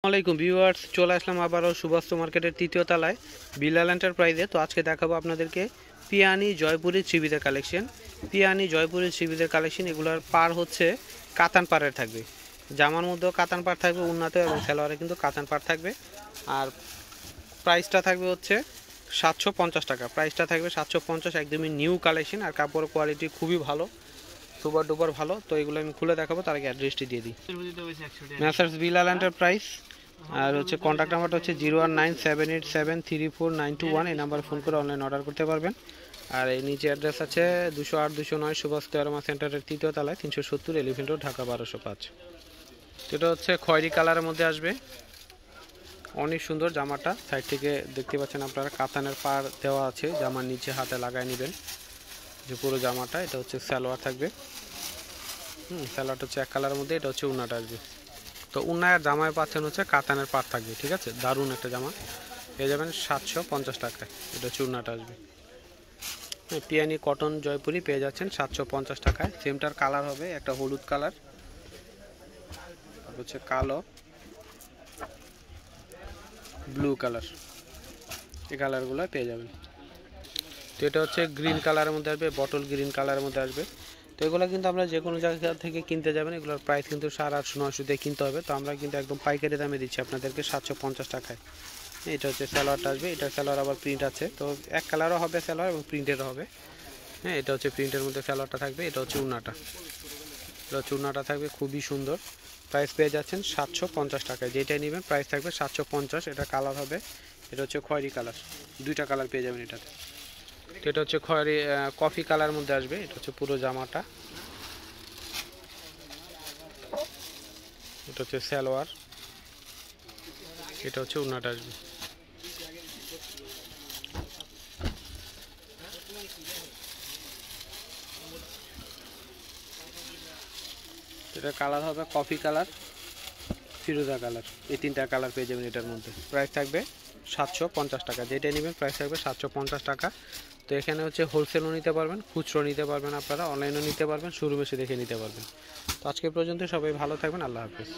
আসসালামাইকুম ভিউয়ার্স, চলে আসলাম আবারও সুবাস্ত মার্কেটের তৃতীয় তলায় বিলাল এন্টারপ্রাইজে তো আজকে দেখাবো আপনাদেরকে পিয়ানি জয়পুরি চিবিদের কালেকশন। পিয়ানি জয়পুরি চিবিদের কালেকশন, এগুলোর পার হচ্ছে কাতান পাড়ের থাকবে। জামার মধ্যেও কাতান পাড় থাকবে, উন্নত এবং সেলোয়ারে কিন্তু কাতান পাড় থাকবে। আর প্রাইসটা থাকবে হচ্ছে সাতশো পঞ্চাশ টাকা। প্রাইসটা থাকবে সাতশো পঞ্চাশ, একদমই নিউ কালেকশন, আর কাপড়ের কোয়ালিটি খুবই ভালো। সুপার ডুপার ভালো তো এগুলো আমি খুলে দেখাবো তার আগে অ্যাড্রেসটি দিয়ে দিই। ম্যাসার্স বিলাল এন্টারপ্রাইজ আর হচ্ছে কন্ট্যাক্ট নাম্বারটা হচ্ছে zero one nine seven eight seven three four nine two one এই নাম্বার ফোন করে অনলাইন অর্ডার করতে পারবেন। আর এই নিচে অ্যাড্রেস আছে দুশো আট দুশো নয় সুভাষ তেরোমা সেন্টারের তৃতীয় তলায় তিনশো সত্তর এলিফেন্ট রোড ঢাকা বারোশো পাঁচ। এটা হচ্ছে খয়েরি কালারের মধ্যে আসবে। অনেক সুন্দর জামাটা সাইড থেকে দেখতে পাচ্ছেন আপনারা কাতানের পার দেওয়া আছে জামার নিচে হাতে লাগায় নেবেন। যে পুরো জামাটা এটা হচ্ছে সালোয়ার থাকবে। হুম সালোয়ারটা হচ্ছে এক কালারের মধ্যে এটা হচ্ছে উন্নাটা আসবে তো উন্নায়ের জামায় পাচ্ছেন হচ্ছে কাতানের পাট থাকবে ঠিক আছে? দারুণ একটা জামা। পেয়ে যাবেন সাতশো পঞ্চাশ টাকায় এটা হচ্ছে উন্নাটা আসবে। হ্যাঁ, পিয়ানি কটন জয়পুরি পেয়ে যাচ্ছেন সাতশো পঞ্চাশ টাকায়। সেমটার কালার হবে একটা হলুদ কালার। হচ্ছে কালো। Blue colour. এই কালারগুলো পেয়ে যাবেন। তো এটা হচ্ছে গ্রিন কালারের মধ্যে আসবে বটল গ্রিন কালারের মধ্যে আসবে। তো এগুলো কিন্তু আমরা যে কোনো জায়গা থেকে কিনতে যাবেন এগুলোর প্রাইস কিন্তু সাড়ে আটশো নশো দিয়ে কিনতে হবে। তো আমরা কিন্তু একদম পাইকারি দামে দিচ্ছি আপনাদেরকে সাতশো পঞ্চাশ টাকায়। এটা হচ্ছে স্যালোয়ারটা আসবে এটা স্যালোয়ার আবার প্রিন্ট আছে। তো এক কালারও হবে স্যালোয়ার এবং প্রিন্টেরও হবে। হ্যাঁ এটা হচ্ছে প্রিন্টের মধ্যে স্যালোয়ারটা থাকবে এটা হচ্ছে উন্নাটা এটা হচ্ছে উন্নাটা থাকবে খুবই সুন্দর। প্রাইস পেয়ে যাচ্ছেন সাতশো পঞ্চাশ টাকায়। যেটাই নেবেন প্রাইস থাকবে সাতশো পঞ্চাশ এটা কালার হবে। এটা হচ্ছে খয়েরি কালার দুইটা কালার পেয়ে যাবেন এটাতে। এটা হচ্ছে খয়েরি কফি কালার মধ্যে আসবে। এটা হচ্ছে পুরো জামাটা। এটা হচ্ছে সালোয়ার। এটা হচ্ছে উন্নাটা আসবে। এটা কালার হবে কফি কালার। ফিরোজা কালার এই তিনটা কালার পেয়ে যাবেন এটার মধ্যে। প্রাইস থাকবে সাতশো পঞ্চাশ টাকা। যেটা নেবেন প্রাইস থাকবে সাতশো পঞ্চাশ টাকা। তো এখানে হচ্ছে হোলসেলও নিতে পারবেন, খুচরো নিতে পারবেন আপনারা অনলাইনও নিতে পারবেন শুরু বেশি দেখে নিতে পারবেন। তো আজকে পর্যন্ত সবাই ভালো থাকবেন, আল্লাহ হাফিজ।